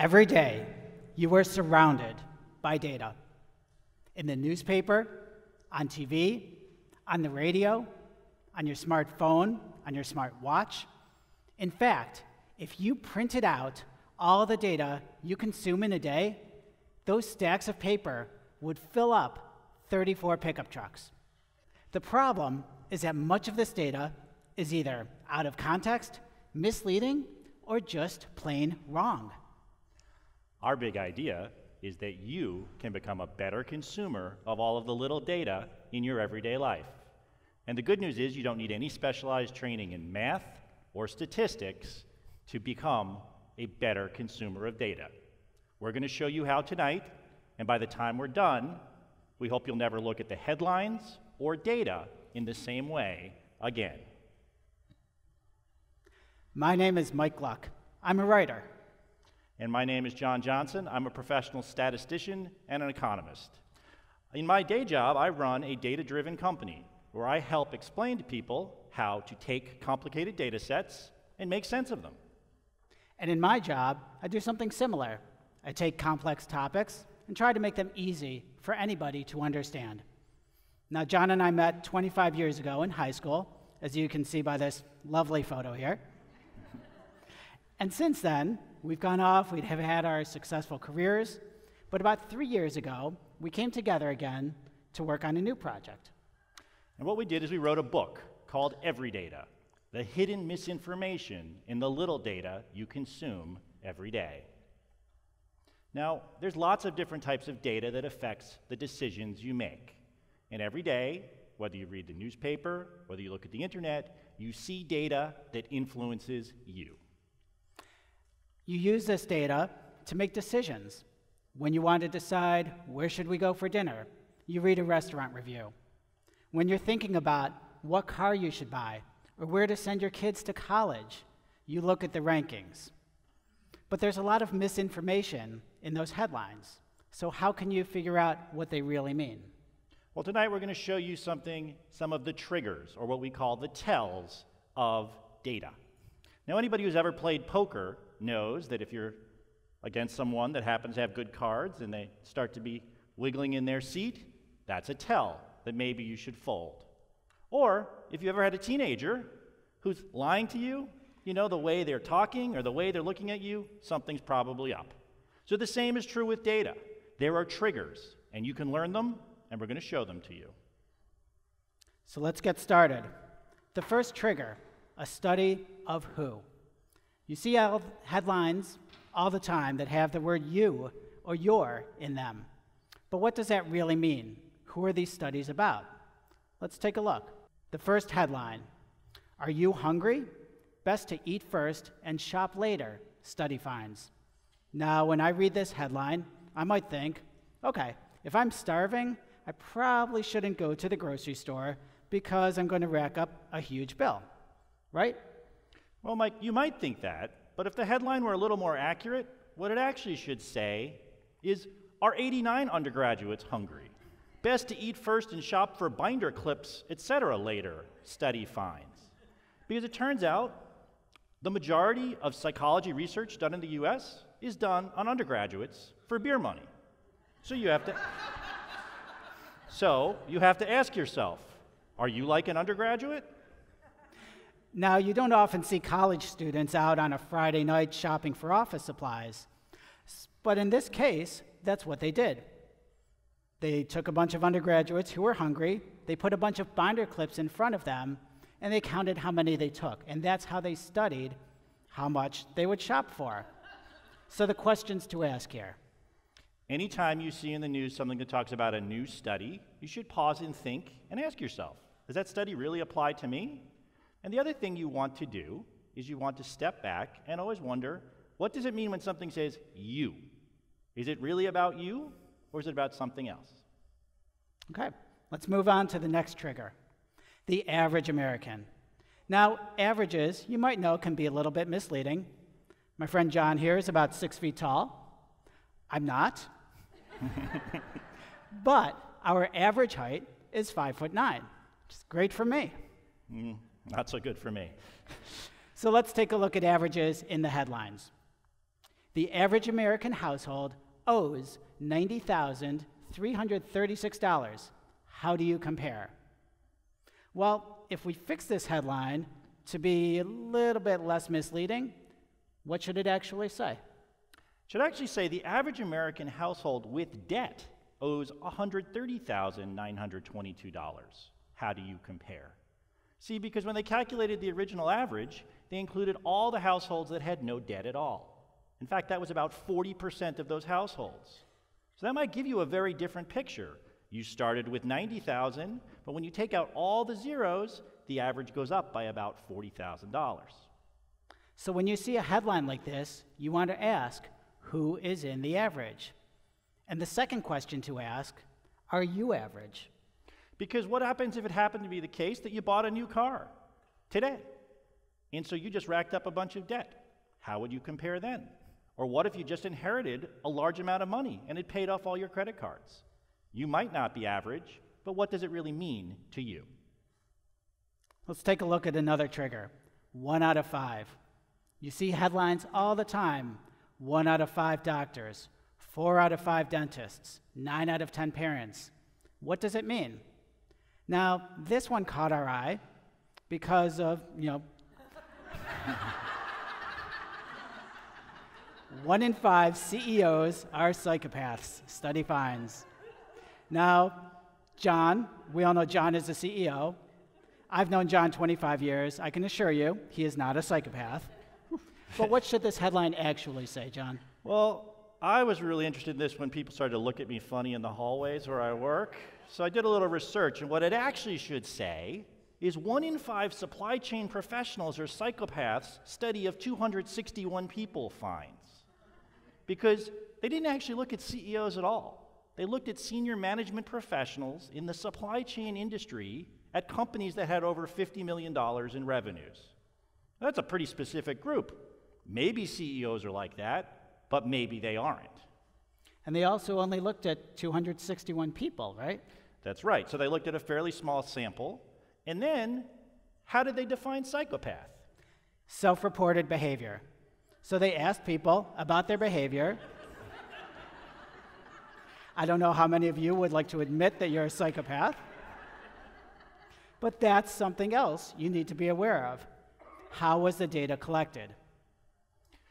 Every day, you are surrounded by data. In the newspaper, on TV, on the radio, on your smartphone, on your smartwatch. In fact, if you printed out all the data you consume in a day, those stacks of paper would fill up 34 pickup trucks. The problem is that much of this data is either out of context, misleading, or just plain wrong. Our big idea is that you can become a better consumer of all of the little data in your everyday life. And the good news is you don't need any specialized training in math or statistics to become a better consumer of data. We're going to show you how tonight, and by the time we're done, we hope you'll never look at the headlines or data in the same way again. My name is Mike Gluck. I'm a writer. And my name is John Johnson. I'm a professional statistician and an economist. In my day job, I run a data driven company where I help explain to people how to take complicated data sets and make sense of them. And in my job, I do something similar. I take complex topics and try to make them easy for anybody to understand. Now, John and I met 25 years ago in high school, as you can see by this lovely photo here. and since then, we've gone off, we'd have had our successful careers, but about three years ago, we came together again to work on a new project. And what we did is we wrote a book called Everydata The Hidden Misinformation in the Little Data You Consume Every Day. Now, there's lots of different types of data that affects the decisions you make. And every day, whether you read the newspaper, whether you look at the internet, you see data that influences you. You use this data to make decisions. When you want to decide where should we go for dinner, you read a restaurant review. When you're thinking about what car you should buy or where to send your kids to college, you look at the rankings. But there's a lot of misinformation in those headlines. So, how can you figure out what they really mean? Well, tonight we're going to show you something, some of the triggers, or what we call the tells of data. Now, anybody who's ever played poker knows that if you're against someone that happens to have good cards and they start to be wiggling in their seat, that's a tell that maybe you should fold. Or if you ever had a teenager who's lying to you, you know, the way they're talking or the way they're looking at you, something's probably up. So the same is true with data. There are triggers, and you can learn them, and we're going to show them to you. So let's get started. The first trigger a study of who. You see headlines all the time that have the word you or your in them. But what does that really mean? Who are these studies about? Let's take a look. The first headline Are you hungry? Best to eat first and shop later, study finds. Now, when I read this headline, I might think, okay, if I'm starving, I probably shouldn't go to the grocery store because I'm going to rack up a huge bill, right? Well, Mike, you might think that, but if the headline were a little more accurate, what it actually should say is Are 89 undergraduates hungry? Best to eat first and shop for binder clips, etc. later, study finds. Because it turns out the majority of psychology research done in the US is done on undergraduates for beer money. So you have to So you have to ask yourself, are you like an undergraduate? Now, you don't often see college students out on a Friday night shopping for office supplies. But in this case, that's what they did. They took a bunch of undergraduates who were hungry, they put a bunch of binder clips in front of them, and they counted how many they took. And that's how they studied how much they would shop for. So, the questions to ask here. Anytime you see in the news something that talks about a new study, you should pause and think and ask yourself Does that study really apply to me? And the other thing you want to do is you want to step back and always wonder what does it mean when something says you? Is it really about you or is it about something else? Okay, let's move on to the next trigger the average American. Now, averages, you might know, can be a little bit misleading. My friend John here is about six feet tall. I'm not. but our average height is five foot nine, which is great for me. Mm, not so good for me. so let's take a look at averages in the headlines. The average American household owes $90,336. How do you compare? Well, if we fix this headline to be a little bit less misleading, what should it actually say? Should actually say the average American household with debt owes $130,922. How do you compare? See, because when they calculated the original average, they included all the households that had no debt at all. In fact, that was about 40% of those households. So that might give you a very different picture. You started with 90,000, but when you take out all the zeros, the average goes up by about $40,000. So when you see a headline like this, you want to ask, who is in the average? And the second question to ask, are you average? Because what happens if it happened to be the case that you bought a new car today? And so you just racked up a bunch of debt. How would you compare then? Or what if you just inherited a large amount of money and it paid off all your credit cards? You might not be average, but what does it really mean to you? Let's take a look at another trigger one out of five. You see headlines all the time one out of five doctors, four out of five dentists, nine out of ten parents. What does it mean? Now, this one caught our eye because of, you know, one in five CEOs are psychopaths, study finds. Now, John, we all know John is a CEO. I've known John 25 years. I can assure you he is not a psychopath. but what should this headline actually say, John? Well, I was really interested in this when people started to look at me funny in the hallways where I work. So I did a little research, and what it actually should say is one in five supply chain professionals are psychopaths, study of 261 people finds. Because they didn't actually look at CEOs at all. They looked at senior management professionals in the supply chain industry at companies that had over $50 million in revenues. That's a pretty specific group. Maybe CEOs are like that, but maybe they aren't. And they also only looked at 261 people, right? That's right. So they looked at a fairly small sample. And then, how did they define psychopath? Self reported behavior. So they asked people about their behavior. I don't know how many of you would like to admit that you're a psychopath, but that's something else you need to be aware of. How was the data collected?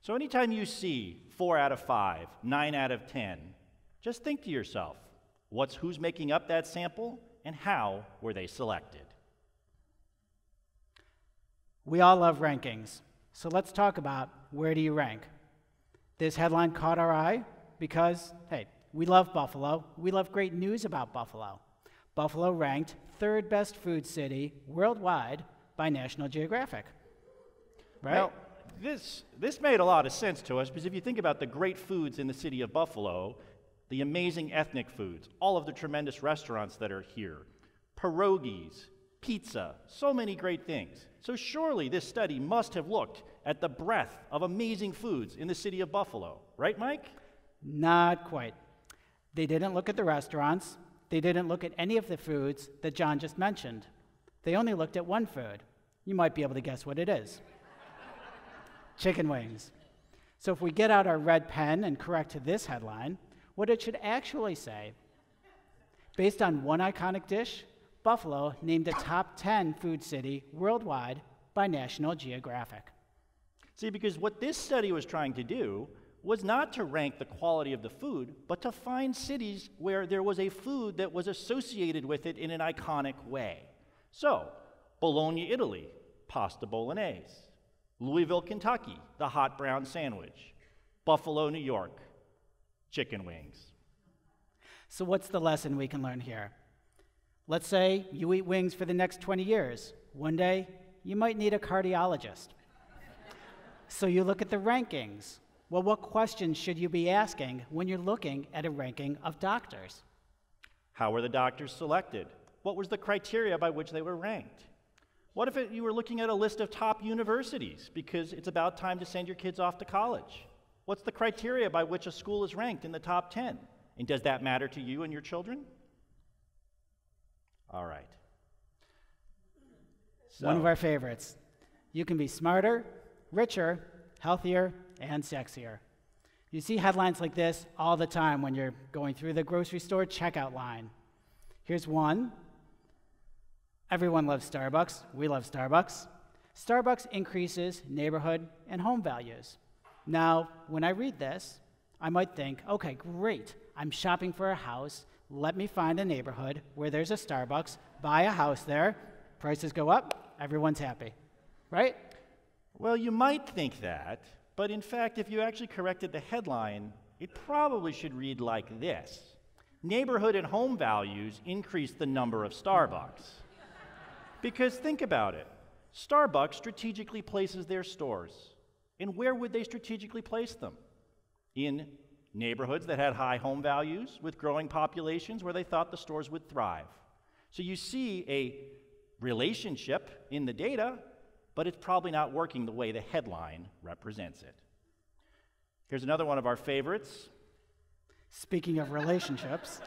So, anytime you see four out of five, nine out of 10, just think to yourself what's, who's making up that sample and how were they selected? We all love rankings, so let's talk about where do you rank? This headline caught our eye because, hey, we love Buffalo. We love great news about Buffalo. Buffalo ranked third best food city worldwide by National Geographic. Right? Well, this, this made a lot of sense to us because if you think about the great foods in the city of Buffalo, the amazing ethnic foods, all of the tremendous restaurants that are here, pierogies, pizza, so many great things. So surely this study must have looked at the breadth of amazing foods in the city of Buffalo, right, Mike? Not quite. They didn't look at the restaurants. They didn't look at any of the foods that John just mentioned. They only looked at one food. You might be able to guess what it is chicken wings. So if we get out our red pen and correct this headline, what it should actually say, based on one iconic dish, Buffalo named a top 10 food city worldwide by National Geographic. See, because what this study was trying to do was not to rank the quality of the food, but to find cities where there was a food that was associated with it in an iconic way. So, Bologna, Italy, pasta bolognese. Louisville, Kentucky, the hot brown sandwich. Buffalo, New York, chicken wings. So, what's the lesson we can learn here? Let's say you eat wings for the next 20 years. One day, you might need a cardiologist. so, you look at the rankings. Well, what questions should you be asking when you're looking at a ranking of doctors? How were the doctors selected? What was the criteria by which they were ranked? What if it, you were looking at a list of top universities because it's about time to send your kids off to college? What's the criteria by which a school is ranked in the top 10? And does that matter to you and your children? All right. So. One of our favorites. You can be smarter, richer, healthier, and sexier. You see headlines like this all the time when you're going through the grocery store checkout line. Here's one Everyone loves Starbucks. We love Starbucks. Starbucks increases neighborhood and home values. Now, when I read this, I might think, okay, great. I'm shopping for a house. Let me find a neighborhood where there's a Starbucks, buy a house there, prices go up, everyone's happy. Right? Well, you might think that, but in fact, if you actually corrected the headline, it probably should read like this Neighborhood and home values increase the number of Starbucks. Because think about it Starbucks strategically places their stores. And where would they strategically place them? In neighborhoods that had high home values with growing populations where they thought the stores would thrive. So you see a relationship in the data, but it's probably not working the way the headline represents it. Here's another one of our favorites. Speaking of relationships,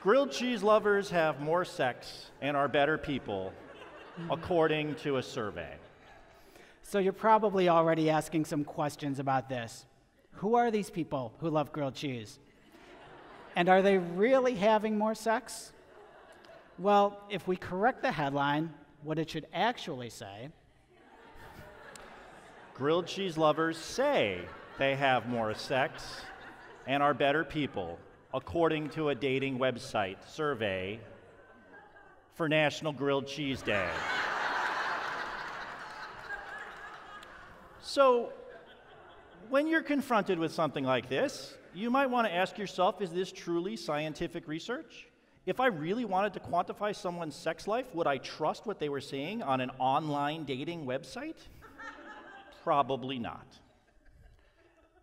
Grilled cheese lovers have more sex and are better people, according to a survey. So you're probably already asking some questions about this. Who are these people who love grilled cheese? And are they really having more sex? Well, if we correct the headline, what it should actually say Grilled cheese lovers say they have more sex and are better people, according to a dating website survey for National Grilled Cheese Day. So, when you're confronted with something like this, you might want to ask yourself is this truly scientific research? If I really wanted to quantify someone's sex life, would I trust what they were saying on an online dating website? Probably not.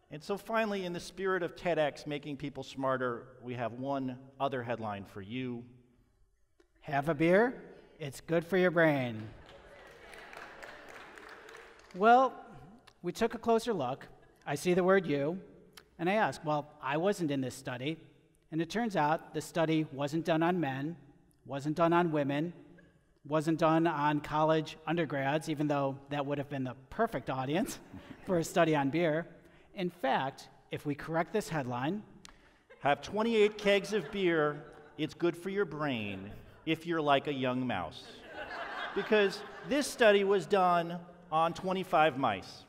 And so, finally, in the spirit of TEDx making people smarter, we have one other headline for you. Have a beer? It's good for your brain. Well, we took a closer look. I see the word you, and I ask, well, I wasn't in this study. And it turns out the study wasn't done on men, wasn't done on women, wasn't done on college undergrads, even though that would have been the perfect audience for a study on beer. In fact, if we correct this headline, Have 28 kegs of beer, it's good for your brain if you're like a young mouse. Because this study was done on 25 mice.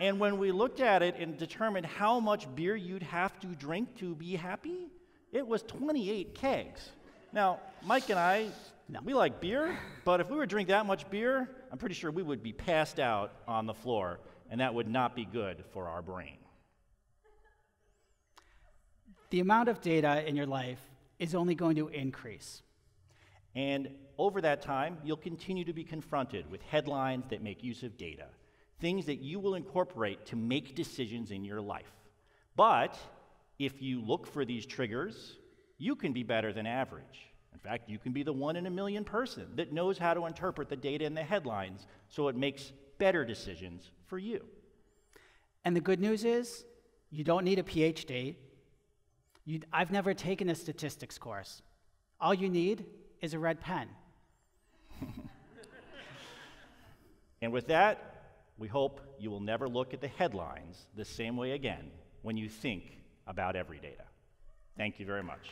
And when we looked at it and determined how much beer you'd have to drink to be happy, it was 28 kegs. Now, Mike and I, No. we like beer, but if we were to drink that much beer, I'm pretty sure we would be passed out on the floor, and that would not be good for our brain. the amount of data in your life is only going to increase. And over that time, you'll continue to be confronted with headlines that make use of data, things that you will incorporate to make decisions in your life. But if you look for these triggers, you can be better than average. In fact, you can be the one in a million person that knows how to interpret the data in the headlines so it makes better decisions for you. And the good news is, you don't need a PhD. You, I've never taken a statistics course. All you need is a red pen. And with that, we hope you will never look at the headlines the same way again when you think about Everydata. Thank you very much.